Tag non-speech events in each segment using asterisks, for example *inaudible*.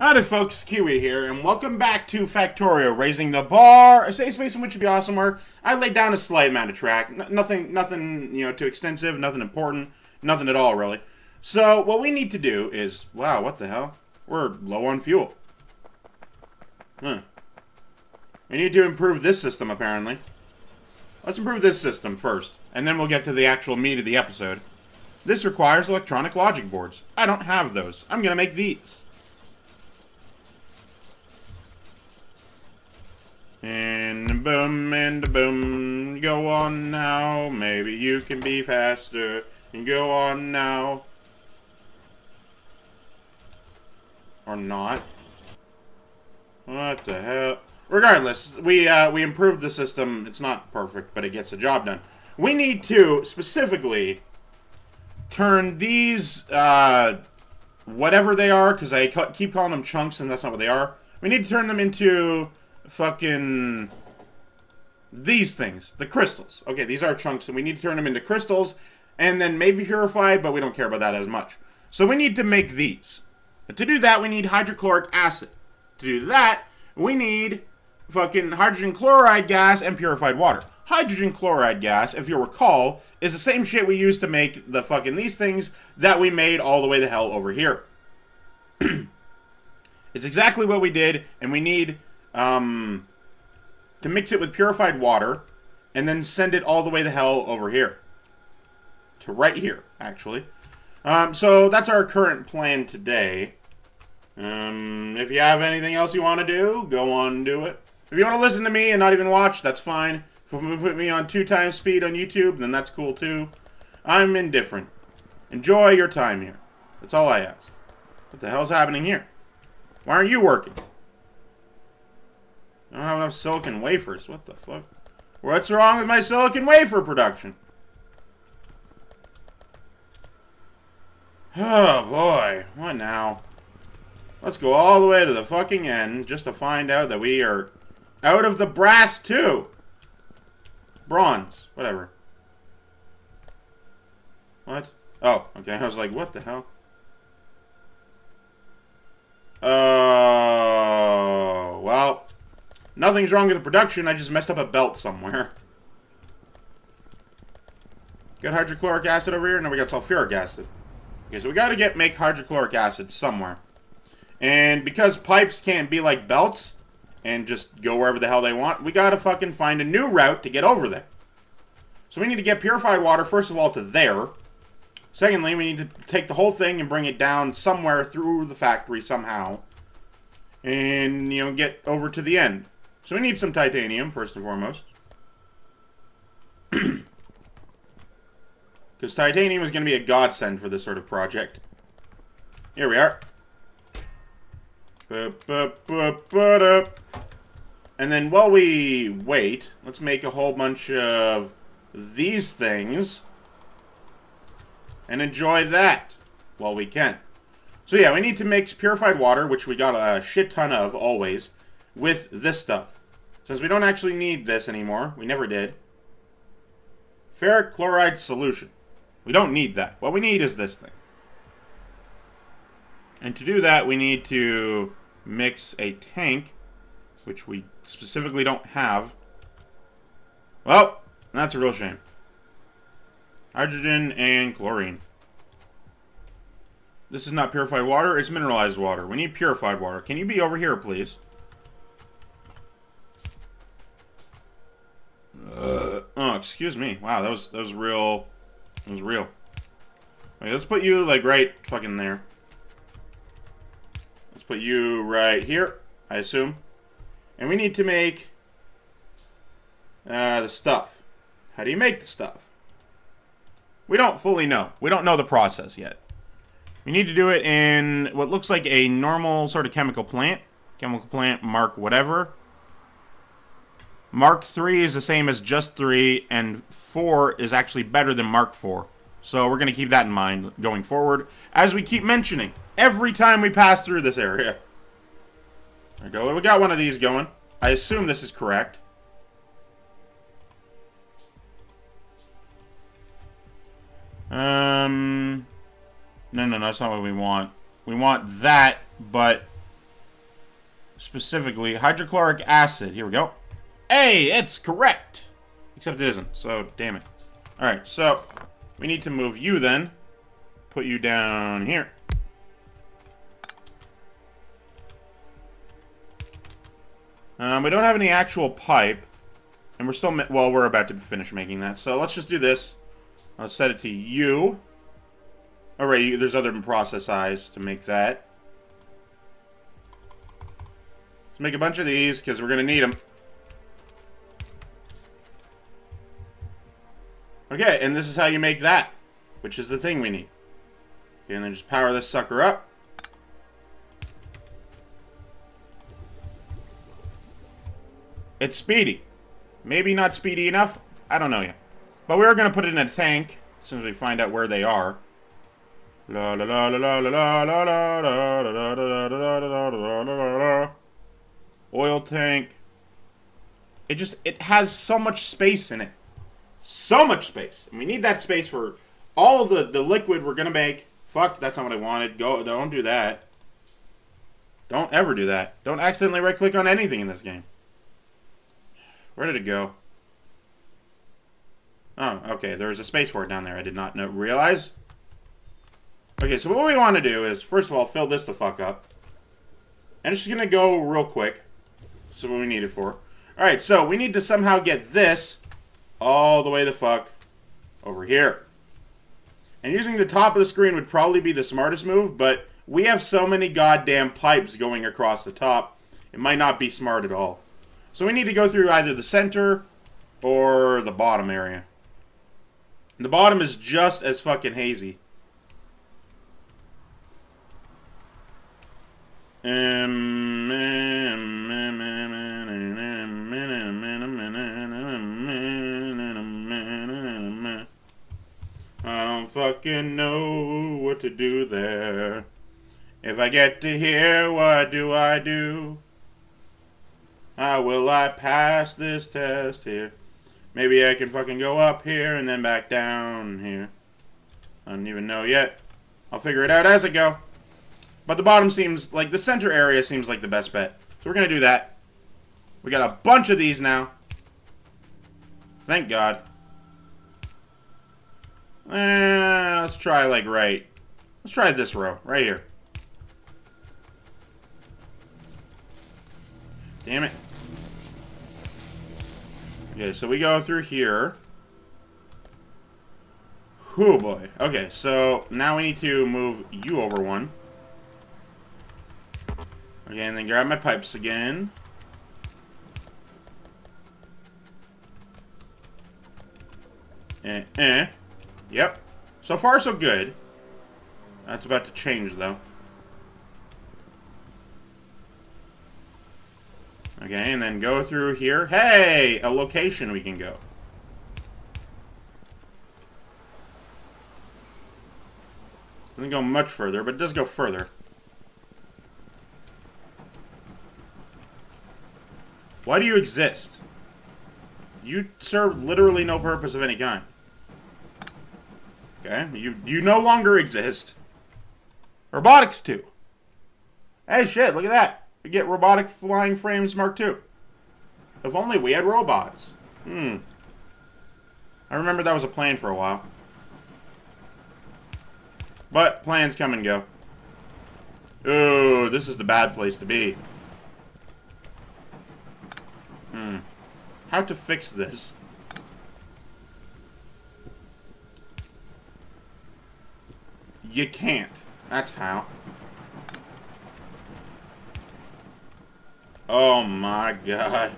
Howdy folks, Keywii here, and welcome back to Factorio, raising the bar, a safe space in which would be awesome I laid down a slight amount of track. N nothing, nothing, you know, too extensive, nothing important, nothing at all, really. So, what we need to do is, wow, what the hell? We're low on fuel. Huh. We need to improve this system, apparently. Let's improve this system first, and then we'll get to the actual meat of the episode. This requires electronic logic boards. I don't have those. I'm gonna make these. And boom, and boom, go on now. Maybe you can be faster. And go on now. Or not. What the hell? Regardless, we uh, we improved the system. It's not perfect, but it gets the job done. We need to specifically turn these uh, whatever they are, because I keep calling them chunks, and that's not what they are. We need to turn them into fucking these things, the crystals. Okay, these are chunks, and we need to turn them into crystals, and then maybe purified, but we don't care about that as much. So we need to make these. And to do that, we need hydrochloric acid. To do that, we need fucking hydrogen chloride gas and purified water. Hydrogen chloride gas, if you recall, is the same shit we used to make the fucking these things that we made all the way the hell over here. *clears throat* it's exactly what we did, and we need um, to mix it with purified water and then send it all the way the hell over here. To right here, actually. Um, so that's our current plan today. Um, if you have anything else you want to do, go on and do it. If you want to listen to me and not even watch, that's fine. If you put me on two times speed on YouTube, then that's cool too. I'm indifferent. Enjoy your time here. That's all I ask. What the hell's happening here? Why aren't you working? I don't have enough silicon wafers. What the fuck? What's wrong with my silicon wafer production? *sighs* Oh, boy. What now? Let's go all the way to the fucking end just to find out that we are out of the brass, too. Bronze. Whatever. What? Oh, okay. *laughs* I was like, what the hell? Oh, well... Nothing's wrong with the production, I just messed up a belt somewhere. Got hydrochloric acid over here, and now we got sulfuric acid. Okay, so we gotta get make hydrochloric acid somewhere. And because pipes can't be like belts, and just go wherever the hell they want, we gotta fucking find a new route to get over there. So we need to get purified water, first of all, to there. Secondly, we need to take the whole thing and bring it down somewhere through the factory somehow. And, you know, get over to the end. So we need some titanium, first and foremost. *clears throat* Because titanium is going to be a godsend for this sort of project. Here we are. And then while we wait, let's make a whole bunch of these things. And enjoy that while we can. So yeah, we need to mix purified water, which we got a shit ton of, always with this stuff. Since we don't actually need this anymore, we never did. Ferric chloride solution. We don't need that. What we need is this thing. And to do that, we need to mix a tank, which we specifically don't have. Well, that's a real shame. Hydrogen and chlorine. This is not purified water, it's mineralized water. We need purified water. Can you be over here, please? Uh, oh, excuse me. Wow, that was that was real. That was real. Wait, let's put you like right fucking there. Let's put you right here. I assume, and we need to make uh, the stuff. How do you make the stuff? We don't fully know. We don't know the process yet. We need to do it in what looks like a normal sort of chemical plant. Chemical plant mark whatever. Mark 3 is the same as just 3, and 4 is actually better than Mark 4. So we're going to keep that in mind going forward, as we keep mentioning every time we pass through this area. There we go. We got one of these going. I assume this is correct. Um, no, no, no, that's not what we want. We want that, but specifically hydrochloric acid. Here we go. Hey, it's correct. Except it isn't, so damn it. Alright, so we need to move you then. Put you down here. Um, we don't have any actual pipe. And we're still, well, we're about to finish making that. So let's just do this. Let's set it to you. Alright, there's other process eyes to make that. Let's make a bunch of these, because we're going to need them. Okay, and this is how you make that, which is the thing we need. Okay, and then just power this sucker up. It's speedy. Maybe not speedy enough. I don't know yet. But we're going to put it in a tank as soon as we find out where they are. La la la la la la la la la la la la la la la la Oil tank. It just it has so much space in it. So much space. And we need that space for all the, the liquid we're gonna make. Fuck, that's not what I wanted. Go don't do that. Don't ever do that. Don't accidentally right click on anything in this game. Where did it go? Oh, okay. There's a space for it down there. I did not know, realize. Okay, so what we want to do is, first of all, fill this the fuck up. And it's just going to go real quick. So what we need it for. Alright, so we need to somehow get this all the way the fuck over here. And using the top of the screen would probably be the smartest move, but we have so many goddamn pipes going across the top, it might not be smart at all. So we need to go through either the center or the bottom area. And the bottom is just as fucking hazy. I don't fucking know what to do there. If I get to here, what do I do? How will I pass this test here? Maybe I can fucking go up here and then back down here. I don't even know yet. I'll figure it out as I go. But the bottom seems, like, the center area seems like the best bet. So we're to do that. We got a bunch of these now. Thank God. Eh, let's try, like, right. Let's try this row, right here. Damn it. Okay, so we go through here. Oh boy. Okay, so now we need to move you over one. Okay, and then grab my pipes again. Eh, eh. Yep. So far, so good. That's about to change, though. Okay, and then go through here. Hey! A location we can go. Doesn't go much further, but it does go further. Why do you exist? You serve literally no purpose of any kind. Okay, you you no longer exist. Robotics 2. Hey, shit, look at that. We get robotic flying frames Mark II. If only we had robots. Hmm. I remember that was a plan for a while. But plans come and go. Ooh, this is the bad place to be. Hmm. How to fix this? You can't. That's how. Oh my god.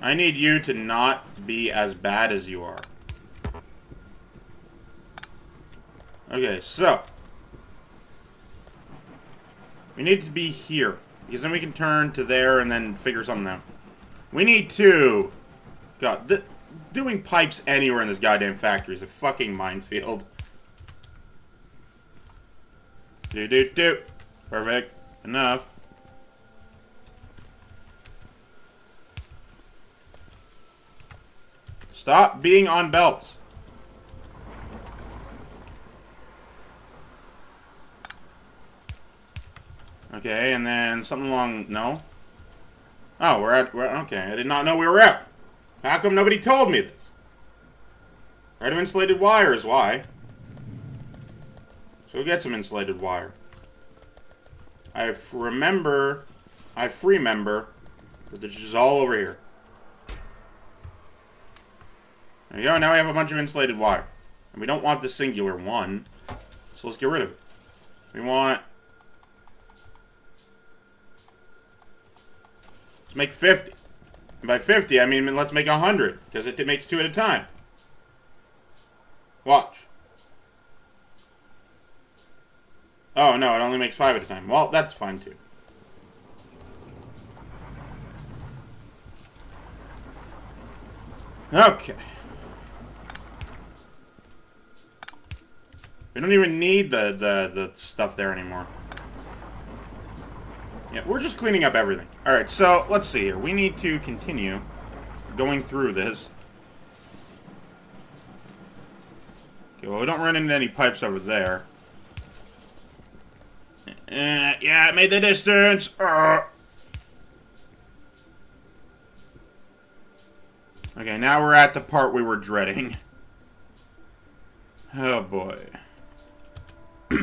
I need you to not be as bad as you are. Okay, so. We need to be here. Because then we can turn to there and then figure something out. We need to... God, doing pipes anywhere in this goddamn factory is a fucking minefield. Do do do. Perfect. Enough. Stop being on belts. Okay, and then something along... No? Oh, we're at... We're, okay, I did not know we were out. How come nobody told me this? Right of insulated wires, why. We'll get some insulated wire. I remember... I remember that this is all over here. There you go, now we have a bunch of insulated wire. And we don't want the singular one. So let's get rid of it. We want... Let's make 50. And by 50, I mean let's make 100. Because it makes two at a time. Watch. Oh, no, it only makes five at a time. Well, that's fine, too. Okay. We don't even need the, the, the stuff there anymore. Yeah, we're just cleaning up everything. Alright, so let's see here. We need to continue going through this. Okay, well, we don't run into any pipes over there. Uh, yeah, it made the distance. Uh. Okay, now we're at the part we were dreading. *laughs* Oh boy. *clears throat*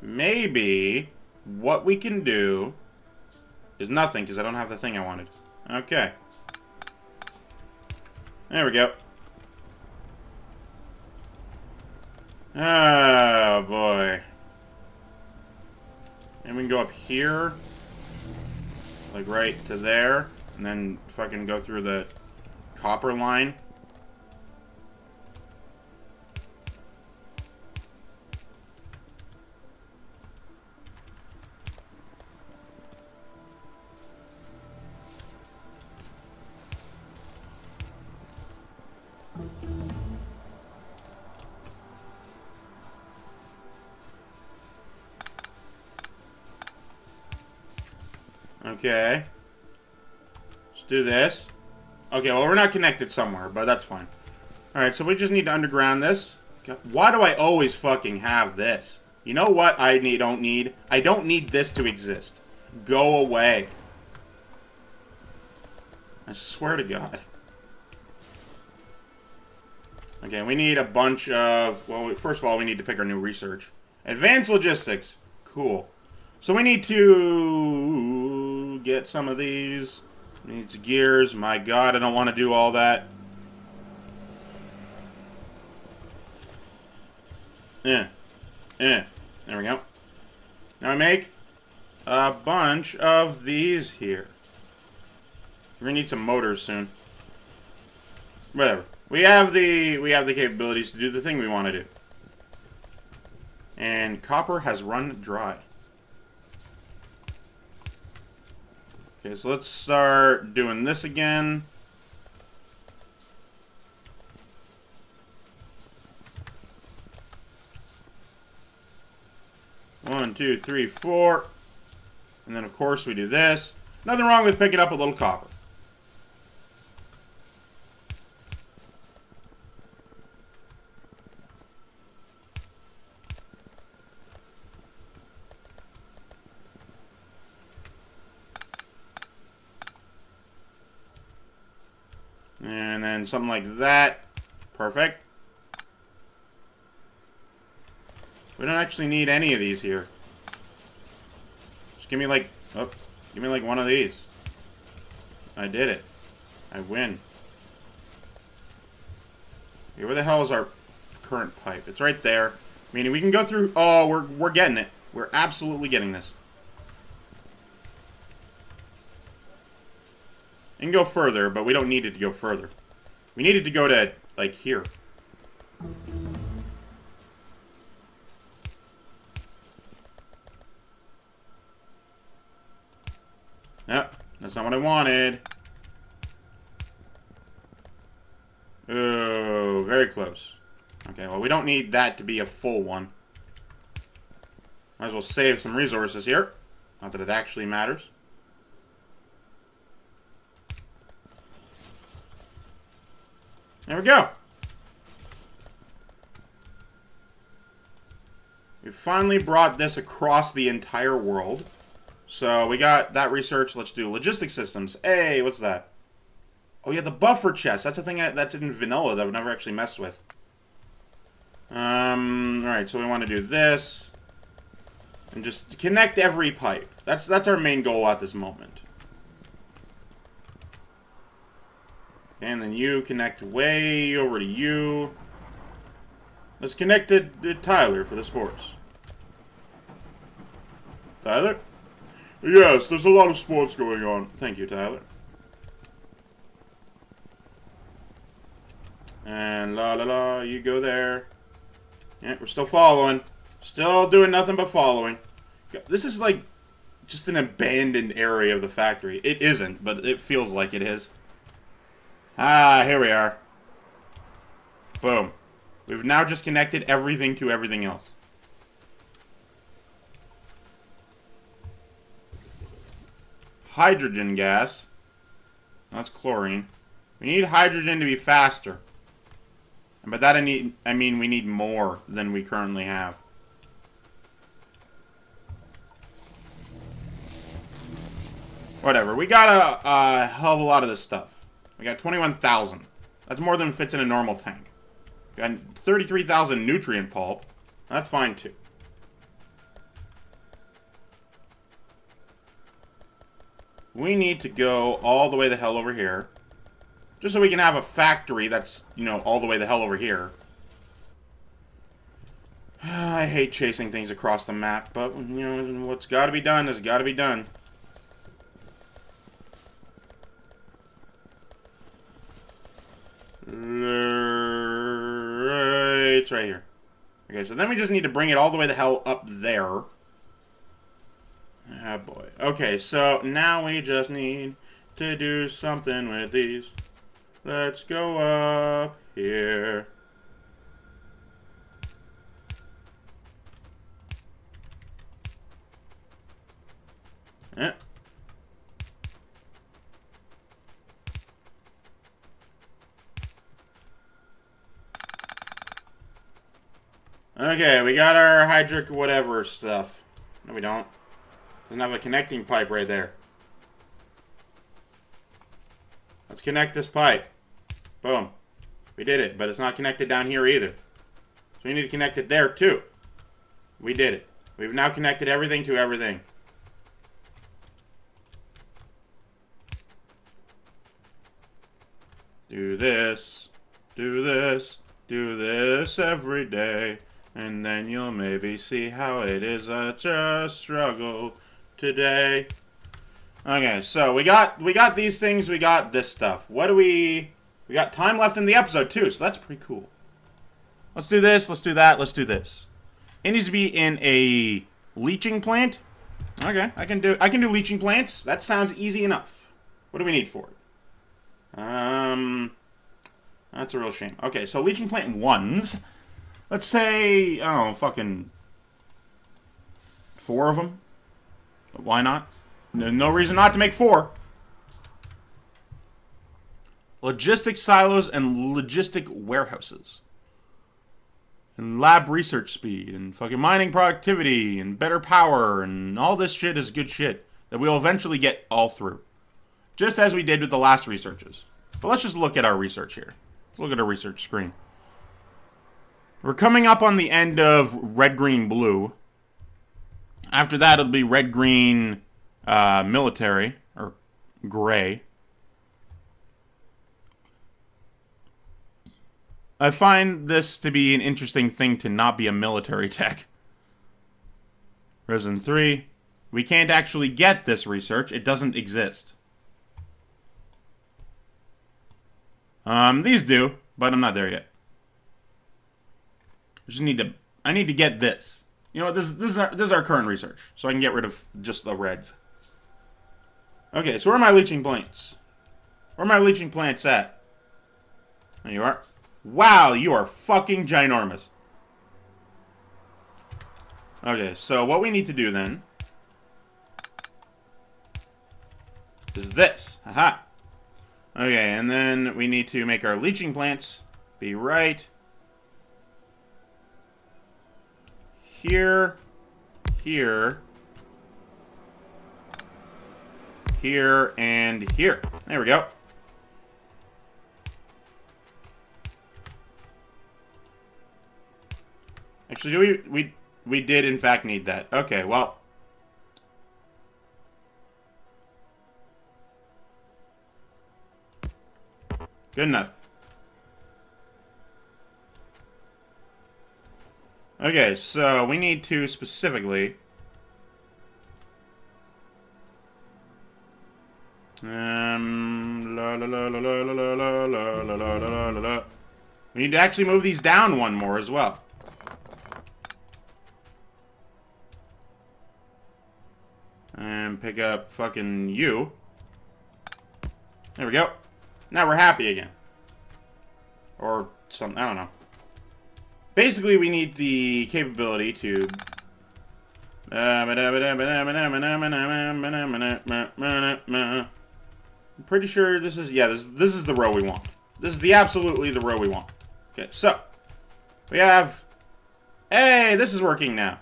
Maybe what we can do is nothing because I don't have the thing I wanted. Okay. There we go. Oh, boy. And we can go up here. Like right to there. And then fucking go through the copper line. Okay. Let's do this. Okay, well, we're not connected somewhere, but that's fine. Alright, so we just need to underground this. Why do I always fucking have this? You know what I need, don't need? I don't need this to exist. Go away. I swear to God. Okay, we need a bunch of... Well, first of all, we need to pick our new research. Advanced logistics. Cool. So we need to get some of these. Needs gears. My god, I don't want to do all that. Yeah. Yeah. There we go. Now I make a bunch of these here. We're gonna need some motors soon. Whatever. We have the we have the capabilities to do the thing we want to do. And copper has run dry. Okay, so let's start doing this again. One, two, three, four. And then, of course, we do this. Nothing wrong with picking up a little copper. Something like that. Perfect. We don't actually need any of these here. Just give me like, oh, give me like one of these. I did it. I win. Okay, where the hell is our current pipe? It's right there. Meaning we can go through, oh, we're, we're getting it. We're absolutely getting this. And go further, but we don't need it to go further. We needed to go to, like, here. Yep, that's not what I wanted. Oh, very close. Okay, well, we don't need that to be a full one. Might as well save some resources here. Not that it actually matters. There we go. We finally brought this across the entire world. So we got that research. Let's do logistic systems. Hey, what's that? Oh yeah, the buffer chest. That's a thing I, that's in vanilla that I've never actually messed with. Um, alright, so we want to do this. And just connect every pipe. That's that's our main goal at this moment. And then you connect way over to you. Let's connect to, Tyler for the sports. Tyler? Yes, there's a lot of sports going on. Thank you, Tyler. And la la la, you go there. Yeah, we're still following. Still doing nothing but following. This is like just an abandoned area of the factory. It isn't, but it feels like it is. Ah, here we are. Boom. We've now just connected everything to everything else. Hydrogen gas. That's chlorine. We need hydrogen to be faster. And by that I need I mean we need more than we currently have. Whatever. We got a, a hell of a lot of this stuff. We got 21,000. That's more than fits in a normal tank. We got 33,000 nutrient pulp. That's fine, too. We need to go all the way the hell over here. Just so we can have a factory that's, you know, all the way the hell over here. *sighs* I hate chasing things across the map, but, you know, what's got to be done has got to be done. It's right here. Okay, so then we just need to bring it all the way the hell up there. Ah, boy. Okay, so now we just need to do something with these. Let's go up here. Eh. Okay, we got our hydric whatever stuff. No, we don't. Doesn't have a connecting pipe right there. Let's connect this pipe. Boom. We did it, but it's not connected down here either. So we need to connect it there too. We did it. We've now connected everything to everything. Do this, do this, do this every day. And then you'll maybe see how it is a struggle today. Okay, so we got we got these things, we got this stuff. What do we we got time left in the episode too, so that's pretty cool. Let's do this, let's do that, let's do this. It needs to be in a leaching plant. Okay, I can do I can do leaching plants. That sounds easy enough. What do we need for it? Um that's a real shame. Okay, so leaching plant ones. Let's say, i don't fucking four of them. Why not? No reason not to make four. Logistic silos and logistic warehouses. And lab research speed and fucking mining productivity and better power and all this shit is good shit that we'll eventually get all through. Just as we did with the last researches. But let's just look at our research here. Let's look at our research screen. We're coming up on the end of red, green, blue. After that, it'll be red, green, uh, military, or gray. I find this to be an interesting thing to not be a military *laughs* tech. Resin 3. We can't actually get this research. It doesn't exist. Um, these do, but I'm not there yet. I just need to, I need to get this. You know, this, this, is our, this is our current research, so I can get rid of just the reds. Okay, so where are my leaching plants? Where are my leaching plants at? There you are. Wow, you are fucking ginormous. Okay, so what we need to do then is this. Aha. Okay, and then we need to make our leaching plants be right here, here, here, and here. There we go. Actually, do we we we did in fact need that. Okay, well. Good enough. Okay, so we need to specifically um la la la la la la la la la la la la la We need to actually move these down one more as well. And pick up fucking you. There we go. Now we're happy again. Or something, I don't know. Basically, we need the capability to... I'm pretty sure this is... Yeah, this, this is the row we want. This is the absolutely the row we want. Okay, so... We have... Hey, this is working now.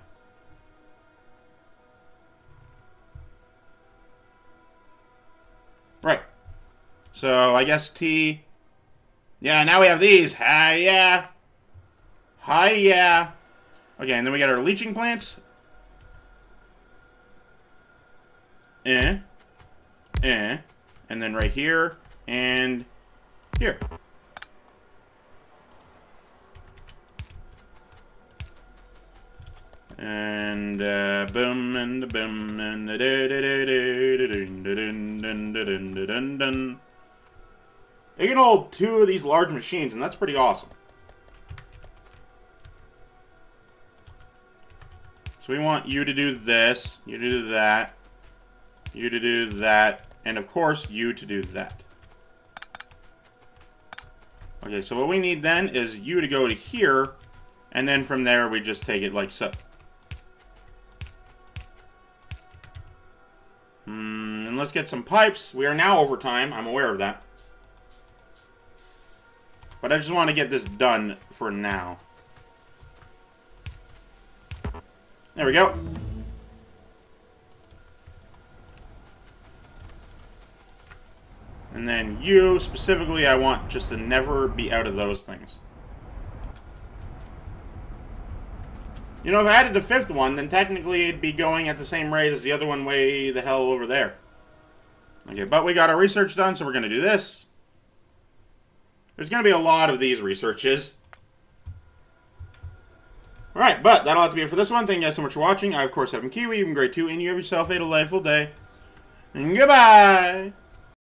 Right. So, I guess T... Yeah, now we have these. Hi, yeah. Hi, yeah. Okay, and then we got our leaching plants. Eh. Eh. And then right here. And here. And uh, boom and boom and da da da da da da da da da da You can hold two of these large machines, and that's pretty awesome. So we want you to do this, you to do that, you to do that, and of course, you to do that. Okay, so what we need then is you to go to here, and then from there we just take it like so. Hmm, and let's get some pipes. We are now over time, I'm aware of that. But I just want to get this done for now. There we go. And then you, specifically, I want just to never be out of those things. You know, if I added the fifth one, then technically it'd be going at the same rate as the other one way the hell over there. Okay, but we got our research done, so we're going to do this. There's going to be a lot of these researches. Alright, but that'll have to be it for this one. Thank you guys so much for watching. I, of course, have been Keywii. You've been great too, and you have yourself a delightful day. And goodbye!